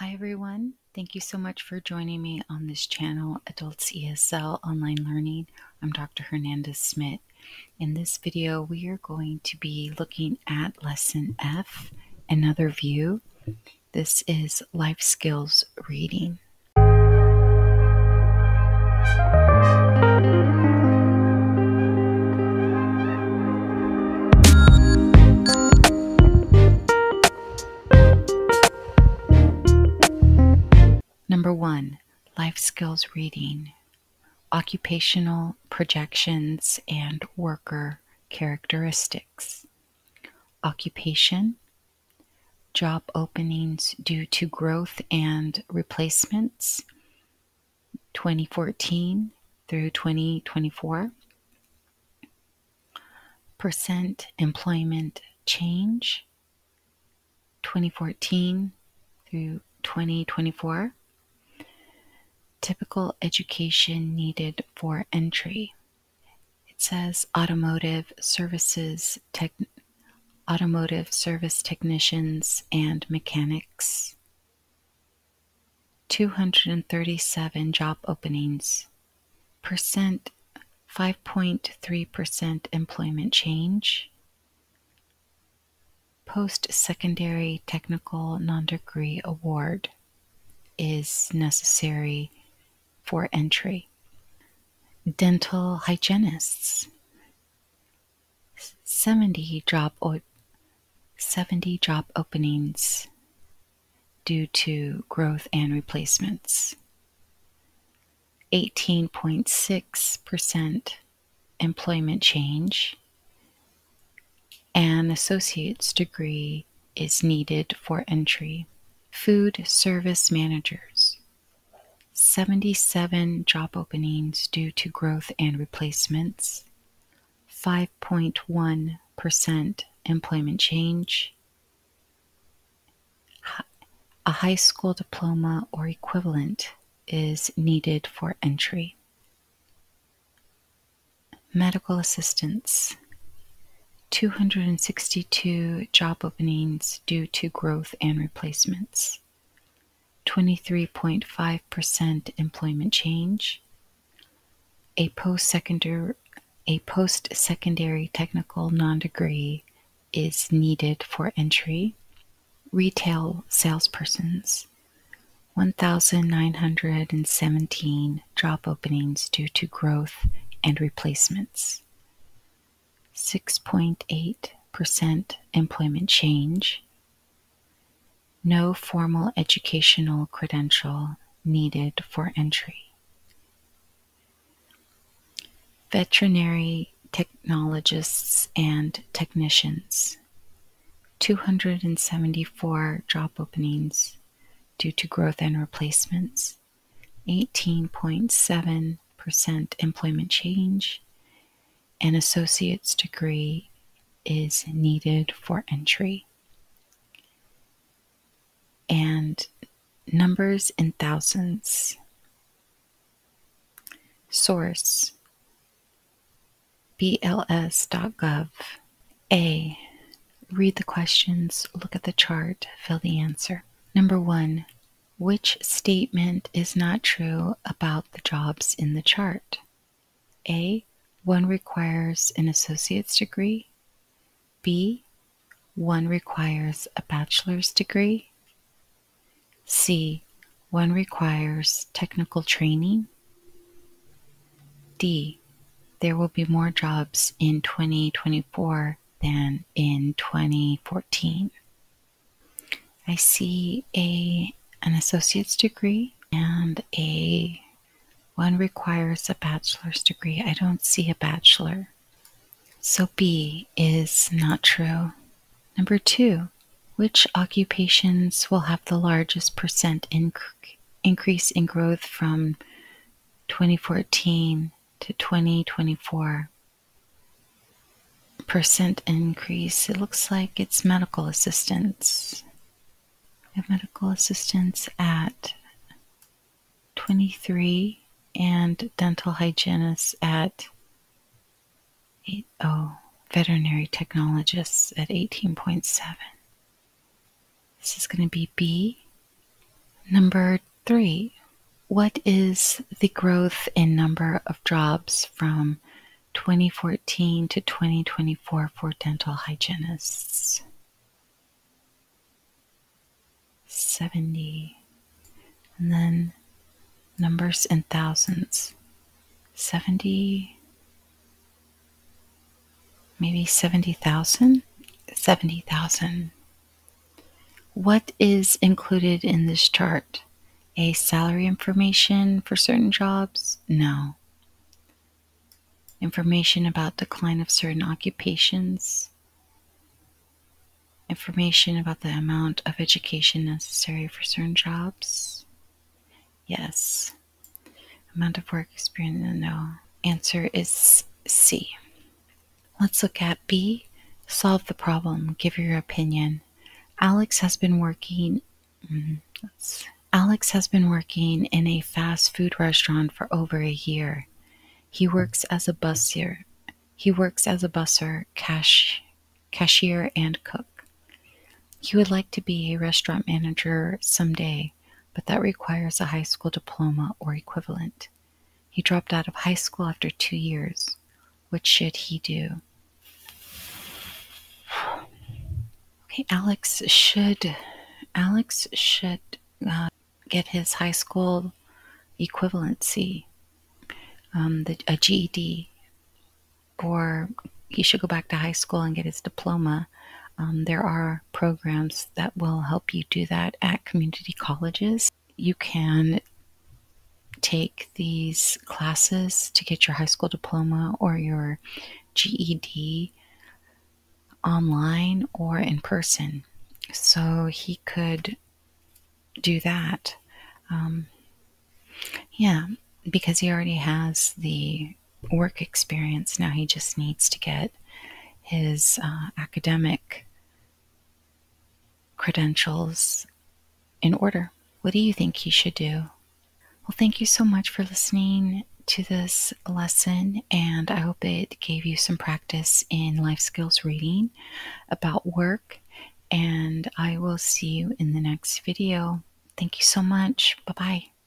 Hi everyone, thank you so much for joining me on this channel, Adults ESL Online Learning. I'm Dr. Hernandez Smit. In this video, we are going to be looking at Lesson F, Another View. This is Life Skills Reading. Number one, life skills reading, occupational projections and worker characteristics. Occupation, job openings due to growth and replacements, 2014 through 2024. Percent employment change, 2014 through 2024 typical education needed for entry. It says automotive services tech automotive service technicians and mechanics. 237 job openings. Percent 5.3% employment change. Post secondary technical non degree award is necessary for entry. Dental hygienists. 70 job 70 job openings due to growth and replacements. 18.6% employment change. An associate's degree is needed for entry. Food service managers. 77 job openings due to growth and replacements, 5.1% employment change, a high school diploma or equivalent is needed for entry. Medical assistants 262 job openings due to growth and replacements. 23.5% employment change, a post-secondary a post-secondary technical non-degree is needed for entry. Retail salespersons 1,917 job openings due to growth and replacements. 6.8% employment change no formal educational credential needed for entry. Veterinary technologists and technicians. 274 job openings due to growth and replacements. 18.7% employment change. An associate's degree is needed for entry and numbers in thousands. Source BLS.gov. A. Read the questions, look at the chart, fill the answer. Number one, which statement is not true about the jobs in the chart? A. One requires an associate's degree. B. One requires a bachelor's degree. C. One requires technical training. D. There will be more jobs in 2024 than in 2014. I see a an associate's degree and a one requires a bachelor's degree. I don't see a bachelor. So B is not true. Number two, which occupations will have the largest percent inc- increase in growth from 2014 to 2024? Percent increase, it looks like it's medical have medical assistants at 23 and dental hygienists at 8, oh, veterinary technologists at 18.7. This is going to be B. Number three, what is the growth in number of jobs from 2014 to 2024 for dental hygienists? 70. And then numbers in thousands 70, maybe 70,000? 70,000. What is included in this chart? A salary information for certain jobs? No. Information about decline of certain occupations? Information about the amount of education necessary for certain jobs? Yes. Amount of work experience? No. Answer is C. Let's look at B. Solve the problem. Give your opinion. Alex has been working. Mm, Alex has been working in a fast food restaurant for over a year. He works as a busser. He works as a busser, cash, cashier, and cook. He would like to be a restaurant manager someday, but that requires a high school diploma or equivalent. He dropped out of high school after two years. What should he do? Alex should Alex should uh, get his high school equivalency, um, the, a GED, or he should go back to high school and get his diploma. Um, there are programs that will help you do that at community colleges. You can take these classes to get your high school diploma or your GED online or in person. So he could do that. Um, yeah, because he already has the work experience. Now he just needs to get his uh, academic credentials in order. What do you think he should do? Well, thank you so much for listening to this lesson, and I hope it gave you some practice in life skills reading about work. And I will see you in the next video. Thank you so much. Bye bye.